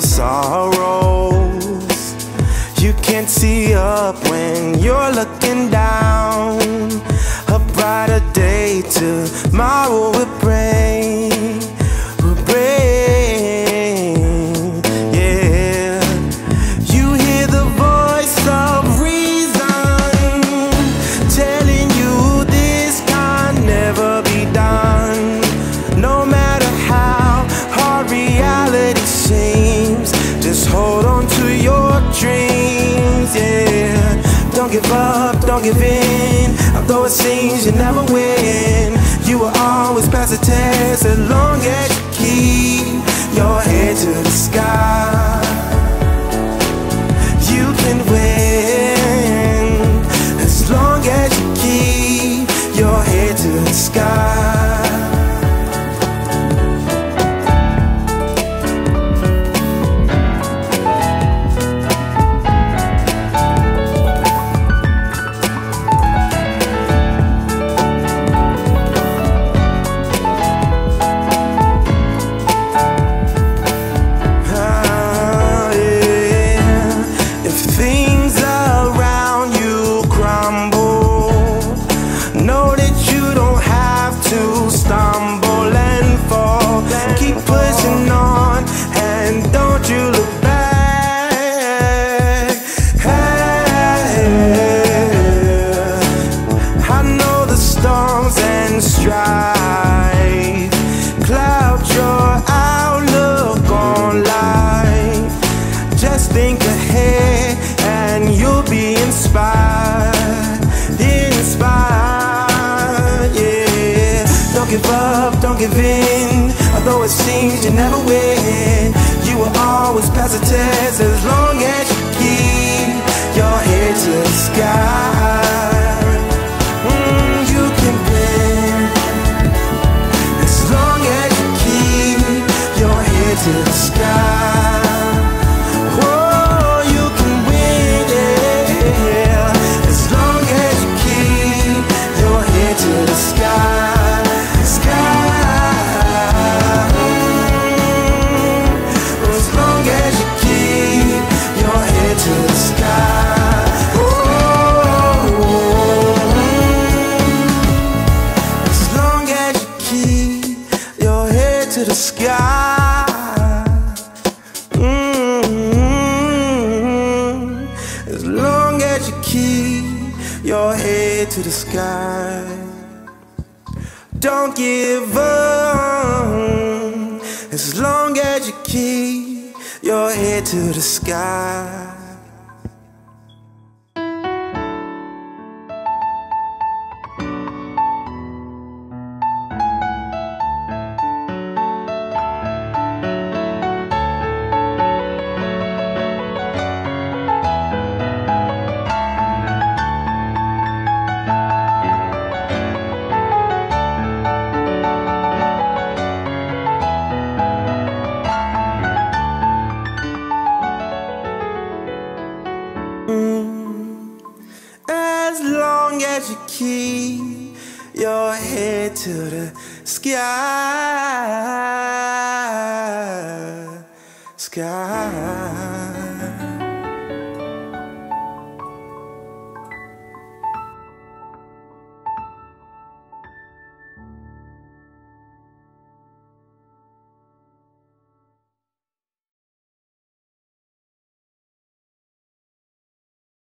sorrows. You can't see up when you're looking down. A brighter day tomorrow will bring. Don't give up, don't give in. It seems you never Seems you never win, you will always pass the test as long as you keep your head to the sky. Mm, you can win as long as you keep your head to the sky. Oh, you can As long as you keep your head to the sky. Don't give up. As long as you keep your head to the sky. You keep your head to the sky, sky.